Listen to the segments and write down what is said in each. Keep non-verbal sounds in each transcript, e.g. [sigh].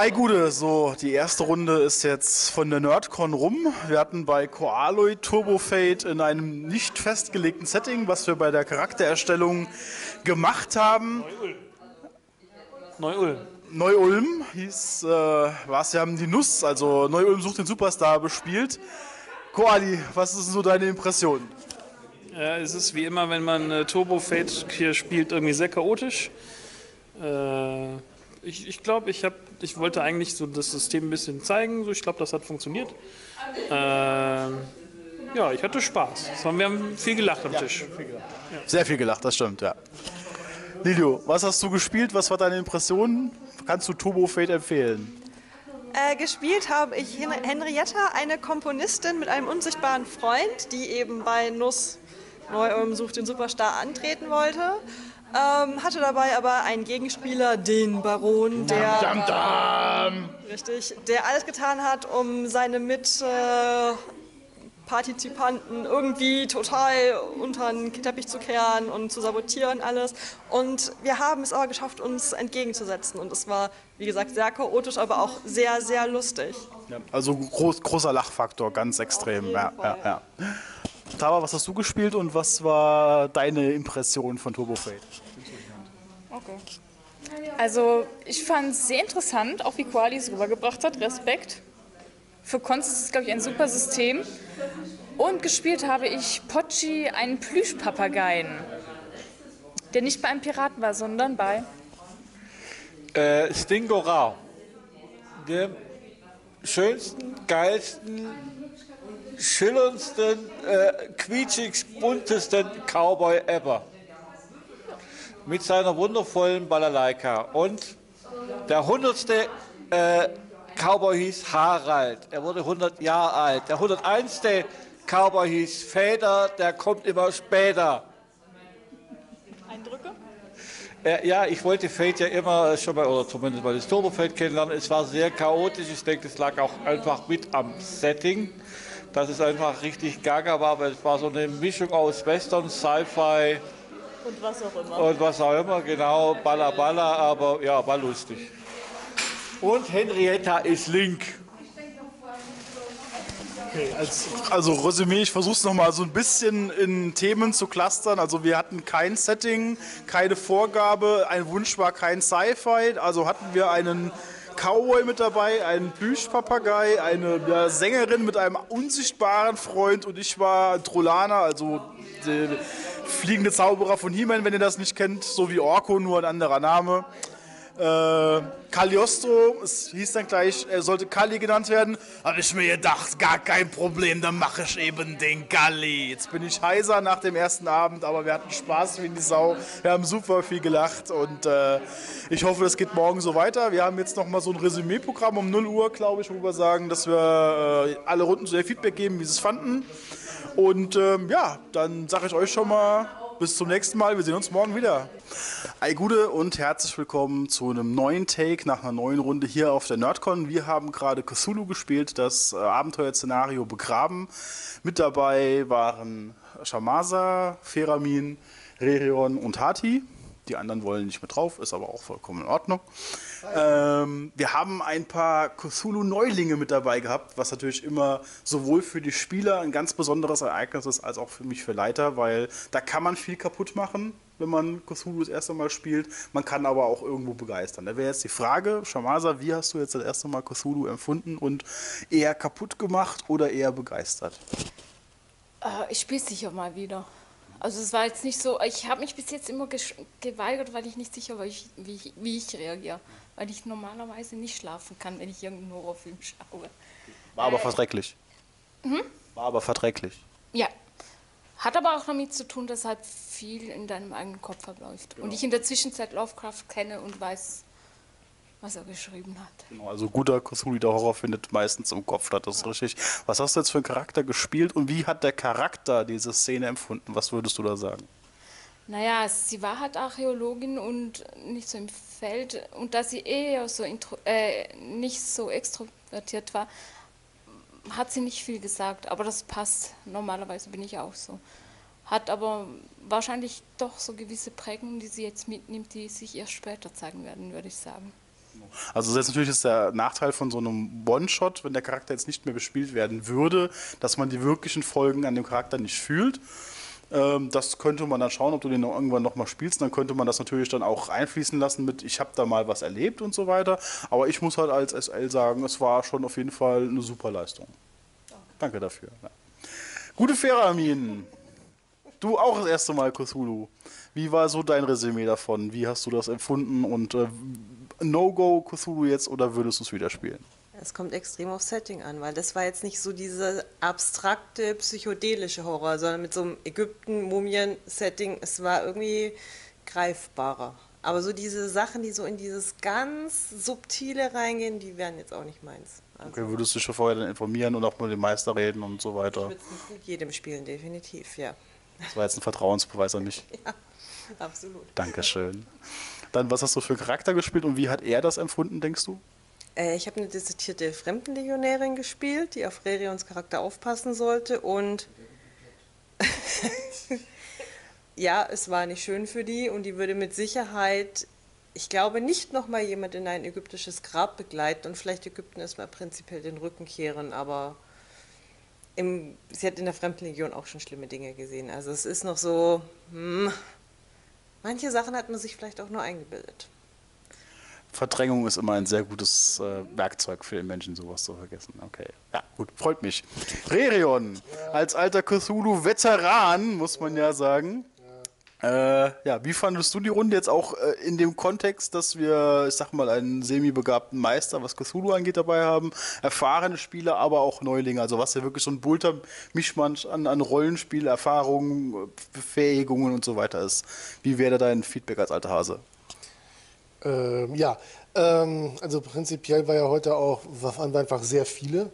Ei Gude, so die erste Runde ist jetzt von der Nerdcon rum. Wir hatten bei Koaloi Turbo Fate in einem nicht festgelegten Setting, was wir bei der Charaktererstellung gemacht haben. Neu-Ulm. Neu-Ulm hieß, äh, was, wir haben die Nuss, also Neu-Ulm sucht den Superstar bespielt. Koali, was ist so deine Impression? Ja, es ist wie immer, wenn man äh, Turbo Fate hier spielt, irgendwie sehr chaotisch. Äh, ich ich glaube, ich, hab- ich wollte eigentlich so das System ein bisschen zeigen. So, ich glaube, das hat funktioniert. Äh, ja, ich hatte Spaß. War- Wir haben viel gelacht am Tisch. Sehr viel gelacht, das stimmt, ja. Lilio, was hast du gespielt? Was war deine Impression? Kannst du Turbo Fate empfehlen? Äh, gespielt habe ich Hen Henrietta, eine Komponistin mit einem unsichtbaren Freund, die eben bei Nuss Neu-Ulm sucht den Superstar antreten wollte. Ähm, hatte dabei aber einen Gegenspieler, den Baron, der, Richtig, der alles getan hat, um seine Mitpartizipanten irgendwie total unter den Teppich zu kehren und zu sabotieren alles. Und wir haben es aber geschafft, uns entgegenzusetzen. Und es war, wie gesagt, sehr chaotisch, aber auch sehr, sehr lustig. Ja, also groß, großer Lachfaktor, ganz extrem. Ja, ja, ja. Tava, was hast du gespielt und was war deine Impression von Turbo Fate? Also ich fand es sehr interessant, auch wie Quali es rübergebracht hat. Respekt. Für Cons ist es, glaube ich, ein super System. Und gespielt habe ich Pochi, einen Plüschpapageien. Der nicht bei einem Piraten war, sondern bei... Äh, Stingora. Dem schönsten, geilsten, schillerndsten, äh, quietschigst buntesten Cowboy ever. Mit seiner wundervollen Balalaika. Und der hundertste äh, Cowboy hieß Harald. Er wurde 100 Jahre alt. Der 101. Cowboy hieß Feder. Der kommt immer später. Eindrücke? Äh, ja, ich wollte Fate ja immer schon mal, oder zumindest mal das Turbo Fate kennenlernen. Es war sehr chaotisch. Ich denke, das lag auch einfach mit am Setting, dass es einfach richtig gaga war, weil es war so eine Mischung aus Western, Sci-Fi Und was auch immer. und was auch immer, genau, Balla Balla, aber ja, war lustig. Und Henrietta ist Link. Als, also Resümee, ich versuche es nochmal so ein bisschen in Themen zu clustern. Also wir hatten kein Setting, keine Vorgabe, ein Wunsch war kein Sci-Fi. Also hatten wir einen Cowboy mit dabei, einen Plüschpapagei, eine ja, Sängerin mit einem unsichtbaren Freund und ich war Trolana, also der fliegende Zauberer von He-Man, wenn ihr das nicht kennt, so wie Orko, nur ein anderer Name. Äh, Cagliostro, es hieß dann gleich, er sollte Kali genannt werden. Habe ich mir gedacht, gar kein Problem, dann mache ich eben den Kali. Jetzt bin ich heiser nach dem ersten Abend, aber wir hatten Spaß wie die Sau. Wir haben super viel gelacht und äh, ich hoffe, es geht morgen so weiter. Wir haben jetzt noch mal so ein Resümee-Programm um 0 Uhr, glaube ich, wo wir sagen, dass wir äh, alle Runden so ihr Feedback geben, wie sie es fanden. Und ähm, ja, dann sage ich euch schon mal bis zum nächsten Mal. Wir sehen uns morgen wieder. Ei Gude und herzlich willkommen zu einem neuen Take nach einer neuen Runde hier auf der Nerdcon. Wir haben gerade Cthulhu gespielt, das äh, Abenteuerszenario begraben. Mit dabei waren Shamasa, Feramin, Rerion und Hati. Die anderen wollen nicht mit drauf, ist aber auch vollkommen in Ordnung. Ähm, wir haben ein paar Cthulhu-Neulinge mit dabei gehabt, was natürlich immer sowohl für die Spieler ein ganz besonderes Ereignis ist, als auch für mich für Leiter, weil da kann man viel kaputt machen, wenn man Cthulhu das erste Mal spielt. Man kann aber auch irgendwo begeistern. Da wäre jetzt die Frage, Shamasa, wie hast du jetzt das erste Mal Cthulhu empfunden und eher kaputt gemacht oder eher begeistert? Äh, ich spiele sicher mal wieder. Also es war jetzt nicht so, ich habe mich bis jetzt immer geweigert, weil ich nicht sicher war, ich, wie, ich, wie ich reagiere. Weil ich normalerweise nicht schlafen kann, wenn ich irgendeinen Horrorfilm schaue. War aber verträglich. War aber verträglich. Ja. Hat aber auch damit zu tun, dass halt viel in deinem eigenen Kopf abläuft. Und ich in der Zwischenzeit Lovecraft kenne und weiß, was er geschrieben hat. Genau, also guter Cthulhu der Horror findet meistens im Kopf statt, das ist richtig. Was hast du jetzt für einen Charakter gespielt und wie hat der Charakter diese Szene empfunden? Was würdest du da sagen? Naja, sie war halt Archäologin und nicht so im Feld. Und da sie eher so intro, äh, nicht so extrovertiert war, hat sie nicht viel gesagt. Aber das passt. Normalerweise bin ich auch so. Hat aber wahrscheinlich doch so gewisse Prägungen, die sie jetzt mitnimmt, die sich erst später zeigen werden, würde ich sagen. Also das ist natürlich ist der Nachteil von so einem One-Shot, wenn der Charakter jetzt nicht mehr bespielt werden würde, dass man die wirklichen Folgen an dem Charakter nicht fühlt. Ähm, das könnte man dann schauen, ob du den noch irgendwann nochmal spielst. Dann könnte man das natürlich dann auch einfließen lassen mit, ich habe da mal was erlebt und so weiter. Aber ich muss halt als SL sagen, es war schon auf jeden Fall eine super Leistung. Danke dafür. Ja. Gute Feramin. Du auch das erste Mal Cthulhu. Wie war so dein Resümee davon? Wie hast du das empfunden? Und äh, No-Go Cthulhu jetzt oder würdest du es wieder spielen? Es kommt extrem auf Setting an, weil das war jetzt nicht so diese abstrakte psychedelische Horror, sondern mit so einem Ägypten-Mumien-Setting. Es war irgendwie greifbarer. Aber so diese Sachen, die so in dieses ganz Subtile reingehen, die wären jetzt auch nicht meins. Also Okay, würdest du schon vorher dann informieren und auch mit dem Meister reden und so ich weiter? würde es mit jedem spielen, definitiv, ja. Das war jetzt ein Vertrauensbeweis an mich. [laughs] Absolut. Dankeschön. Dann, was hast du für einen Charakter gespielt und wie hat er das empfunden, denkst du? Äh, ich habe eine desertierte Fremdenlegionärin gespielt, die auf Rerions Charakter aufpassen sollte und [laughs] ja, es war nicht schön für die und die würde mit Sicherheit, ich glaube, nicht nochmal jemand in ein ägyptisches Grab begleiten und vielleicht Ägypten erstmal prinzipiell den Rücken kehren, aber im, sie hat in der Fremdenlegion auch schon schlimme Dinge gesehen. Also es ist noch so, hm, manche Sachen hat man sich vielleicht auch nur eingebildet. Verdrängung ist immer ein sehr gutes äh, Werkzeug für den Menschen, sowas zu vergessen. Okay, ja, gut, freut mich. Rerion, als alter Cthulhu-Veteran, muss man ja sagen. Äh, ja, wie fandest du die Runde jetzt auch äh, in dem Kontext, dass wir, ich sag mal, einen semi-begabten Meister, was Cthulhu angeht, dabei haben, erfahrene Spieler, aber auch Neulinge, also was ja wirklich so ein bunter Mischmasch an, an Rollenspiel, Erfahrungen, Befähigungen und so weiter ist. Wie wäre dein Feedback als alter Hase? Ähm, ja, ähm, also prinzipiell war ja heute auch, waren einfach sehr viele.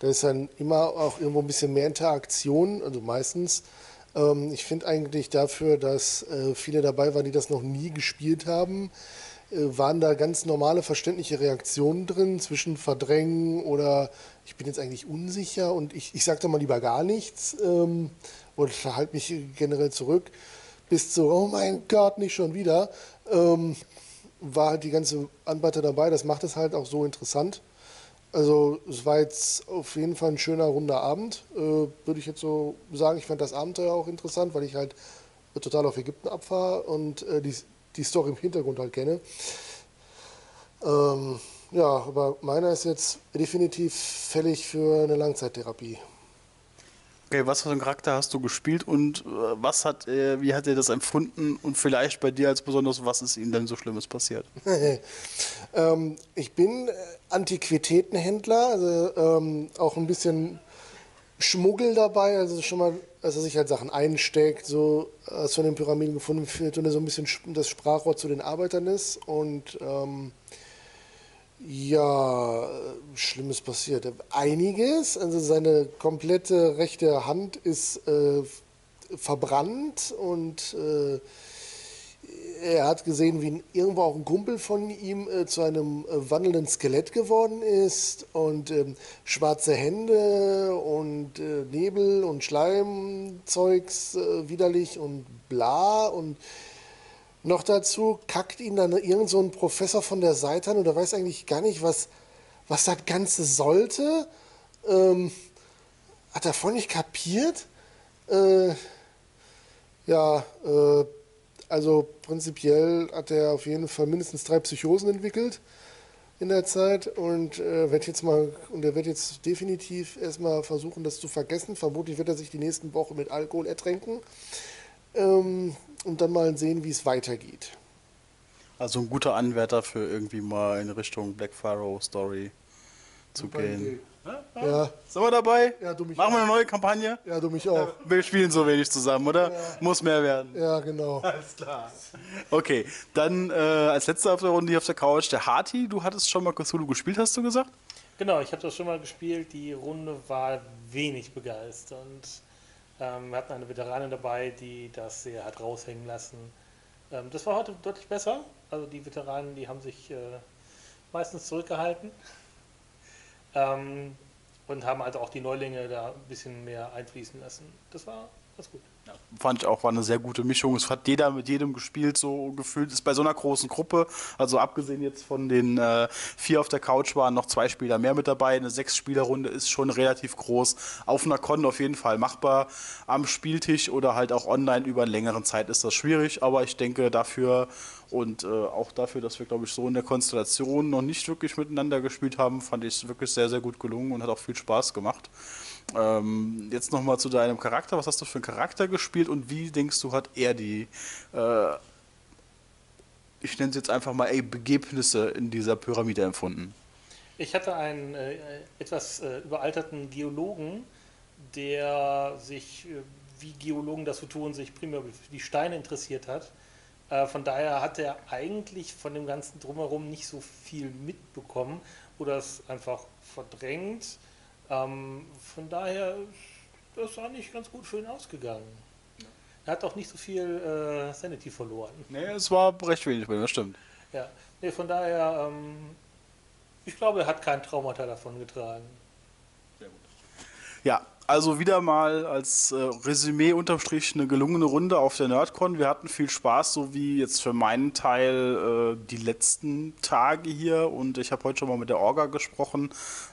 Da ist dann immer auch irgendwo ein bisschen mehr Interaktion, also meistens. Ähm, ich finde eigentlich dafür, dass äh, viele dabei waren, die das noch nie gespielt haben, äh, waren da ganz normale, verständliche Reaktionen drin zwischen Verdrängen oder ich bin jetzt eigentlich unsicher und ich, ich sage da mal lieber gar nichts ähm, oder halte mich generell zurück, bis zu, oh mein Gott, nicht schon wieder, ähm, war halt die ganze Anbieter dabei. Das macht es halt auch so interessant. Also es war jetzt auf jeden Fall ein schöner, runder Abend, äh, würde ich jetzt so sagen. Ich fand das Abenteuer auch interessant, weil ich halt total auf Ägypten abfahre und äh, die, die Story im Hintergrund halt kenne. Ähm, ja, aber meiner ist jetzt definitiv fällig für eine Langzeittherapie. Okay, was für einen Charakter hast du gespielt und äh, was hat, äh, wie hat er das empfunden und vielleicht bei dir als besonders, was ist ihm denn so Schlimmes passiert? [laughs] ähm, ich bin äh, Antiquitätenhändler, also ähm, auch ein bisschen Schmuggel dabei, also schon mal, dass er sich halt Sachen einsteckt, so du in den Pyramiden gefunden, findet, und er so ein bisschen sch- das Sprachrohr zu den Arbeitern ist und ähm, ja, Schlimmes passiert. Einiges, also seine komplette rechte Hand ist äh, verbrannt und äh, er hat gesehen, wie irgendwo auch ein Kumpel von ihm äh, zu einem äh, wandelnden Skelett geworden ist und ähm, schwarze Hände und äh, Nebel und Schleimzeugs äh, widerlich und bla und noch dazu kackt ihn dann irgend so ein Professor von der Seite an und er weiß eigentlich gar nicht, was, was das Ganze sollte. Ähm, hat er voll nicht kapiert. Äh, ja, äh, also prinzipiell hat er auf jeden Fall mindestens drei Psychosen entwickelt in der Zeit und äh, wird jetzt mal und er wird jetzt definitiv erstmal versuchen, das zu vergessen. Vermutlich wird er sich die nächsten Wochen mit Alkohol ertränken ähm, und dann mal sehen, wie es weitergeht. Also ein guter Anwärter für irgendwie mal in Richtung Black Pharaoh Story zu gehen. Ja, Sind wir dabei? Ja, du mich Machen wir auch. eine neue Kampagne? ja, du mich auch. Wir spielen so wenig zusammen, oder? Muss mehr werden. Ja, genau. Alles klar. Okay, dann äh, als letzter auf der Runde hier auf der Couch der Hati. Du hattest schon mal Cthulhu gespielt, hast du gesagt? Genau, ich habe das schon mal gespielt. Die Runde war wenig begeisternd. Ähm, wir hatten eine Veteranin dabei, die das sehr hat raushängen lassen. Ähm, das war heute deutlich besser. Also die Veteranen, die haben sich äh, meistens zurückgehalten ähm, und haben also auch die Neulinge da ein bisschen mehr einfließen lassen. Das war ganz gut. Fand ich auch, war eine sehr gute Mischung. Es hat jeder mit jedem gespielt, so gefühlt. Ist bei so einer großen Gruppe, also abgesehen jetzt von den äh, vier auf der Couch waren noch zwei Spieler mehr mit dabei. Eine Sechs-Spieler-Runde ist schon relativ groß. Auf einer Con auf jeden Fall machbar. Am Spieltisch oder halt auch online über eine längere Zeit ist das schwierig, aber ich denke dafür und äh, auch dafür, dass wir, glaube ich, so in der Konstellation noch nicht wirklich miteinander gespielt haben, fand ich es wirklich sehr, sehr gut gelungen und hat auch viel Spaß gemacht. Ähm, jetzt nochmal zu deinem Charakter. Was hast du für einen Charakter gespielt und wie denkst du, hat er die, äh, ich nenne es jetzt einfach mal, ey, Begebnisse in dieser Pyramide empfunden? Ich hatte einen äh, etwas äh, überalterten Geologen, der sich, äh, wie Geologen das so tun, sich primär für die Steine interessiert hat. Äh, von daher hat er eigentlich von dem ganzen Drumherum nicht so viel mitbekommen oder es einfach verdrängt. Ähm, von daher ist das eigentlich ganz gut für ihn ausgegangen. Er hat auch nicht so viel äh, Sanity verloren. Nee, es war recht wenig bei mir, das stimmt. Ja, nee, von daher, ähm, ich glaube, er hat kein Traumata davon getragen. Ja, also wieder mal als äh, Resümee unterm Strich eine gelungene Runde auf der Nerdcon. Wir hatten viel Spaß, so wie jetzt für meinen Teil äh, die letzten Tage hier. Und ich habe heute schon mal mit der Orga gesprochen,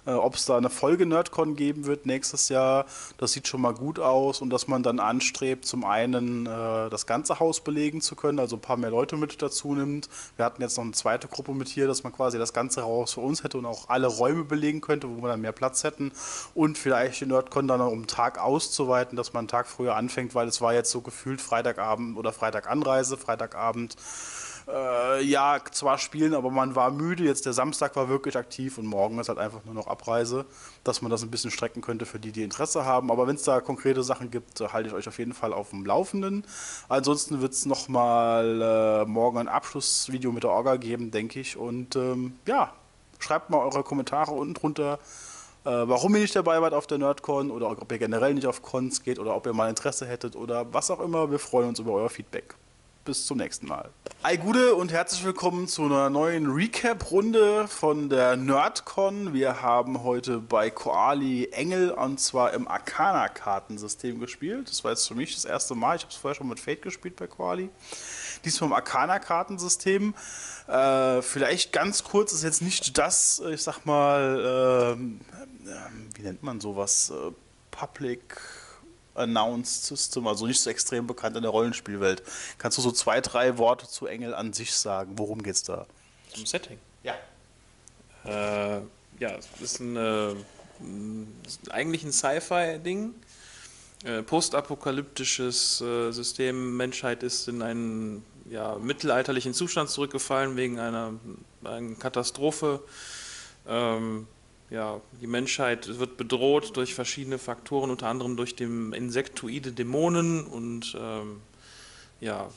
äh, ob es da eine Folge Nerdcon geben wird nächstes Jahr. Das sieht schon mal gut aus und dass man dann anstrebt, zum einen äh, das ganze Haus belegen zu können, also ein paar mehr Leute mit dazu nimmt. Wir hatten jetzt noch eine zweite Gruppe mit hier, dass man quasi das ganze Haus für uns hätte und auch alle Räume belegen könnte, wo wir dann mehr Platz hätten. Und vielleicht die Nerdcon dann um einen Tag auszuweiten, dass man einen Tag früher anfängt, weil es war jetzt so gefühlt Freitagabend oder Freitaganreise, Freitagabend. Äh, ja, zwar spielen, aber man war müde. Jetzt der Samstag war wirklich aktiv und morgen ist halt einfach nur noch Abreise, dass man das ein bisschen strecken könnte für die, die Interesse haben. Aber wenn es da konkrete Sachen gibt, äh, halte ich euch auf jeden Fall auf dem Laufenden. Ansonsten wird es nochmal äh, morgen ein Abschlussvideo mit der Orga geben, denke ich. Und ähm, ja, schreibt mal eure Kommentare unten drunter warum ihr nicht dabei wart auf der Nerdcon oder ob ihr generell nicht auf Cons geht oder ob ihr mal Interesse hättet oder was auch immer. Wir freuen uns über euer Feedback. Bis zum nächsten Mal. Hi Gude und herzlich willkommen zu einer neuen Recap-Runde von der Nerdcon. Wir haben heute bei Koali Engel und zwar im Arcana-Kartensystem gespielt. Das war jetzt für mich das erste Mal. Ich habe es vorher schon mit Fate gespielt bei Koali. Diesmal im Arcana-Kartensystem. Äh, vielleicht ganz kurz ist jetzt nicht das, ich sag mal, ähm, wie nennt man sowas? Äh, Public Announced System, also nicht so extrem bekannt in der Rollenspielwelt. Kannst du so zwei, drei Worte zu Engel an sich sagen? Worum geht's da? Zum Setting. Ja. Äh, ja, es ist ein, äh, eigentlich ein Sci-Fi-Ding. Äh, postapokalyptisches äh, System. Menschheit ist in einen ja, mittelalterlichen Zustand zurückgefallen wegen einer, einer Katastrophe. Ähm, ja, die Menschheit wird bedroht durch verschiedene Faktoren, unter anderem durch den Insektoide Dämonen und ähm, ja,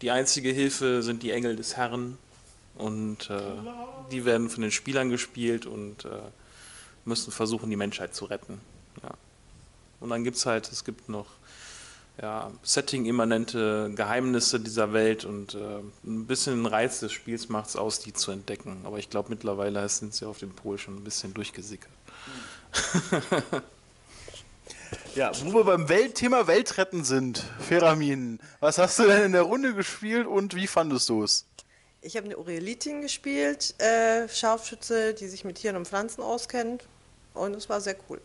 die einzige Hilfe sind die Engel des Herrn und äh, die werden von den Spielern gespielt und äh, müssen versuchen, die Menschheit zu retten. Ja. Und dann gibt es halt, es gibt noch ja, Setting-immanente Geheimnisse dieser Welt und äh, ein bisschen den Reiz des Spiels macht es aus, die zu entdecken. Aber ich glaube, mittlerweile sind sie auf dem Pol schon ein bisschen durchgesickert. [laughs] Ja, wo wir beim Weltthema Weltretten sind, Feramin, was hast du denn in der Runde gespielt und wie fandest du es? Ich habe eine Aurelitin gespielt, äh, Scharfschütze, die sich mit Tieren und Pflanzen auskennt. Und es war sehr cool.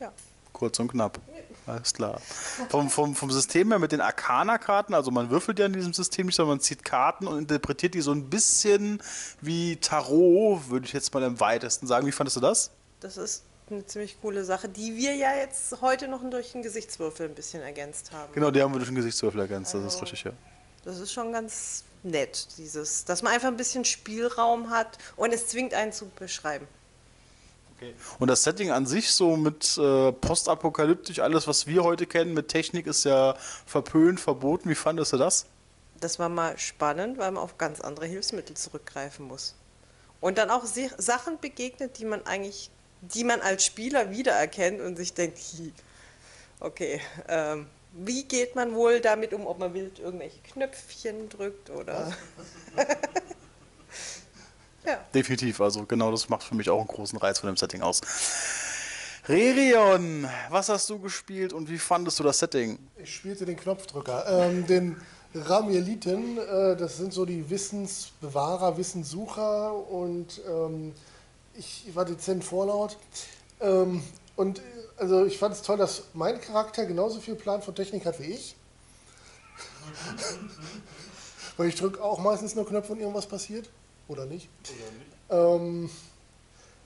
Ja. Kurz und knapp. Alles klar. Vom, vom, vom System her mit den Arcana-Karten, also man würfelt ja in diesem System nicht, sondern man zieht Karten und interpretiert die so ein bisschen wie Tarot, würde ich jetzt mal im weitesten sagen. Wie fandest du das? Das ist eine ziemlich coole Sache, die wir ja jetzt heute noch durch den Gesichtswürfel ein bisschen ergänzt haben. Genau, die haben wir durch den Gesichtswürfel ergänzt, das ist Also- richtig, ja. Das ist schon ganz nett, dieses, dass man einfach ein bisschen Spielraum hat und es zwingt einen zu beschreiben. Und das Setting an sich so mit äh, postapokalyptisch, alles was wir heute kennen mit Technik ist ja verpönt, verboten. Wie fandest du das? Das war mal spannend, weil man auf ganz andere Hilfsmittel zurückgreifen muss. Und dann auch Sachen begegnet, die man eigentlich, die man als Spieler wiedererkennt und sich denkt, hi, okay, ähm, wie geht man wohl damit um, ob man wild irgendwelche Knöpfchen drückt oder. [laughs] [laughs] ja. Definitiv, also genau das macht für mich auch einen großen Reiz von dem Setting aus. Rerion, was hast du gespielt und wie fandest du das Setting? Ich spielte den Knopfdrücker. Ähm, den Ramieliten, äh, das sind so die Wissensbewahrer, Wissenssucher und ähm, ich, ich war dezent vorlaut. Ähm, und also ich fand es toll, dass mein Charakter genauso viel Plan von Technik hat wie ich. [laughs] Weil ich drücke auch meistens nur Knöpfe und irgendwas passiert. Oder nicht. Ähm,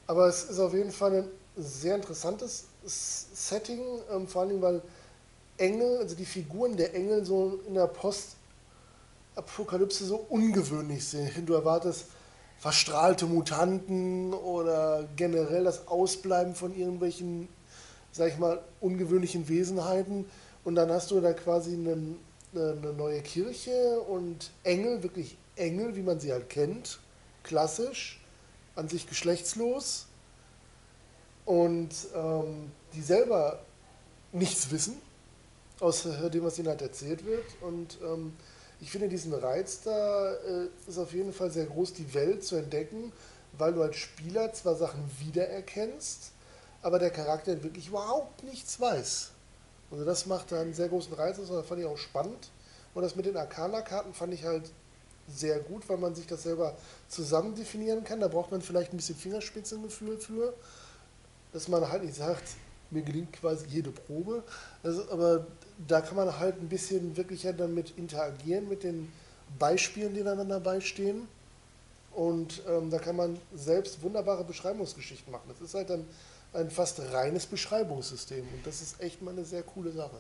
aber es ist auf jeden Fall ein sehr interessantes Setting, ähm, vor allem weil Engel, also die Figuren der Engel so in der Postapokalypse so ungewöhnlich sind. Du erwartest verstrahlte Mutanten oder generell das Ausbleiben von irgendwelchen, sag ich mal, ungewöhnlichen Wesenheiten. Und dann hast du da quasi einen, eine neue Kirche und Engel, wirklich Engel, wie man sie halt kennt, klassisch, an sich geschlechtslos und ähm, die selber nichts wissen, außer dem, was ihnen halt erzählt wird. Und ähm, ich finde diesen Reiz da äh, ist auf jeden Fall sehr groß, die Welt zu entdecken, weil du als Spieler zwar Sachen wiedererkennst, aber der Charakter wirklich überhaupt nichts weiß. Also das macht da einen sehr großen Reiz aus und das fand ich auch spannend. Und das mit den Arcana-Karten fand ich halt sehr gut, weil man sich das selber zusammen definieren kann. Da braucht man vielleicht ein bisschen Fingerspitzengefühl für, dass man halt nicht sagt, mir gelingt quasi jede Probe. Also, aber da kann man halt ein bisschen wirklich ja damit interagieren mit den Beispielen, die dann dabei stehen. Und ähm, da kann man selbst wunderbare Beschreibungsgeschichten machen. Das ist halt dann ein fast reines Beschreibungssystem. Und das ist echt mal eine sehr coole Sache.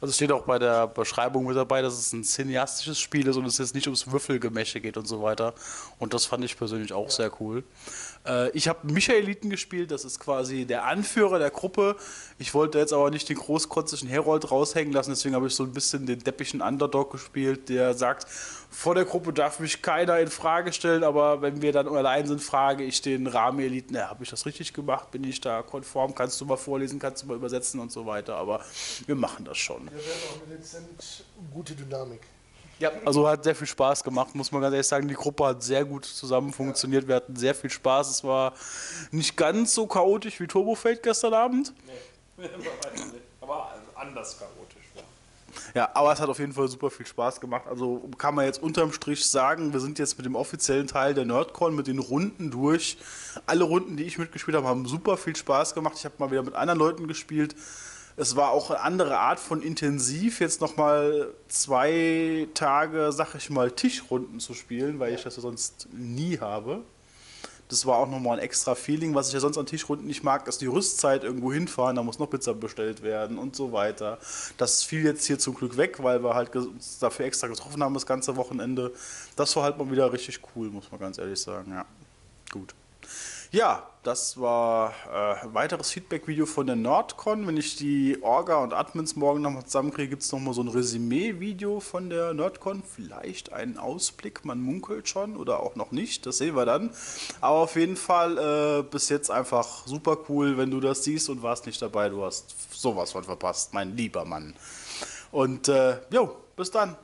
Also steht auch bei der Beschreibung mit dabei, dass es ein cineastisches Spiel ist und es jetzt nicht ums Würfelgemäsche geht und so weiter. Und das fand ich persönlich auch sehr cool. Äh, ich habe Michaeliten gespielt, das ist quasi der Anführer der Gruppe. Ich wollte jetzt aber nicht den großkotzischen Herold raushängen lassen, deswegen habe ich so ein bisschen den deppigen Underdog gespielt, der sagt, vor der Gruppe darf mich keiner in Frage stellen, aber wenn wir dann allein sind, frage ich den Rahmeneliten, ja, habe ich das richtig gemacht, bin ich da konform, kannst du mal vorlesen, kannst du mal übersetzen und so weiter, aber wir machen das schon. Wir werden auch eine dezent gute Dynamik. Ja, also hat sehr viel Spaß gemacht, muss man ganz ehrlich sagen. Die Gruppe hat sehr gut zusammen funktioniert. Wir hatten sehr viel Spaß. Es war nicht ganz so chaotisch wie Turbofate gestern Abend. [laughs] Aber anders chaotisch. Ja, aber es hat auf jeden Fall super viel Spaß gemacht. Also kann man jetzt unterm Strich sagen, wir sind jetzt mit dem offiziellen Teil der Nerdcon mit den Runden durch. Alle Runden, die ich mitgespielt habe, haben super viel Spaß gemacht. Ich habe mal wieder mit anderen Leuten gespielt. Es war auch eine andere Art von intensiv, jetzt nochmal zwei Tage, sag ich mal, Tischrunden zu spielen, weil ich das ja sonst nie habe. Das war auch nochmal ein extra Feeling. Was ich ja sonst an Tischrunden nicht mag, ist die Rüstzeit irgendwo hinfahren, da muss noch Pizza bestellt werden und so weiter. Das fiel jetzt hier zum Glück weg, weil wir halt dafür extra getroffen haben das ganze Wochenende. Das war halt mal wieder richtig cool, muss man ganz ehrlich sagen. Ja, gut. Ja, das war äh, ein weiteres Feedback-Video von der Nordcon. Wenn ich die Orga und Admins morgen nochmal zusammenkriege, gibt es nochmal so ein Resümee-Video von der Nordcon. Vielleicht einen Ausblick, man munkelt schon oder auch noch nicht, das sehen wir dann. Aber auf jeden Fall äh, bis jetzt einfach super cool, wenn du das siehst und warst nicht dabei. Du hast sowas von verpasst, mein lieber Mann. Und äh, jo, bis dann.